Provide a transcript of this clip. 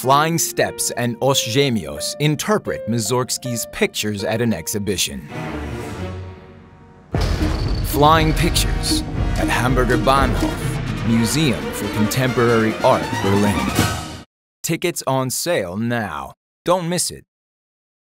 Flying Steps and Osgemeos interpret Mussorgsky's pictures at an exhibition. Flying Pictures at Hamburger Bahnhof, Museum for Contemporary Art, Berlin. Tickets on sale now. Don't miss it.